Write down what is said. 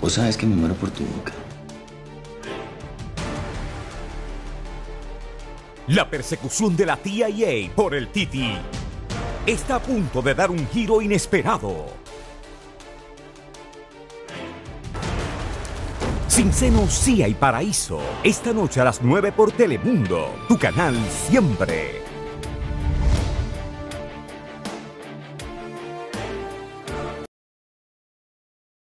Vos sabes que me muero por tu boca. La persecución de la TIA por el Titi está a punto de dar un giro inesperado. Sin seno sí hay paraíso. Esta noche a las 9 por Telemundo, tu canal siempre.